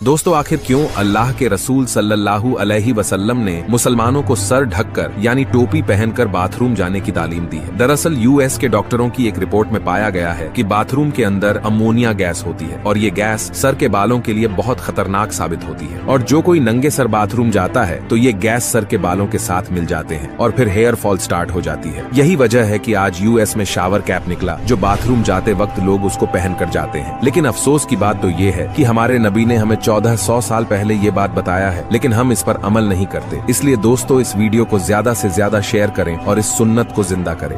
दोस्तों, आखिर क्यों अल्लाह के रसूल सल्लल्लाहु अलैहि वसल्लम ने मुसलमानों को सर ढककर, यानी टोपी पहनकर बाथरूम जाने की तालीम दी है? दरअसल यूएस के डॉक्टरों की एक रिपोर्ट में पाया गया है कि बाथरूम के अंदर अमोनिया गैस होती है और ये गैस सर के बालों के लिए बहुत खतरनाक साबित होती है। और जो कोई नंगे सर बाथरूम जाता है तो ये गैस सर के बालों के साथ मिल जाते हैं और फिर हेयर फॉल स्टार्ट हो जाती है। यही वजह है की आज यूएस में शावर कैप निकला, जो बाथरूम जाते वक्त लोग उसको पहन कर जाते हैं। लेकिन अफसोस की बात तो ये है की हमारे नबी ने हमें चौदह सौ साल पहले ये बात बताया है, लेकिन हम इस पर अमल नहीं करते। इसलिए दोस्तों, इस वीडियो को ज़्यादा से ज़्यादा शेयर करें और इस सुन्नत को ज़िंदा करें।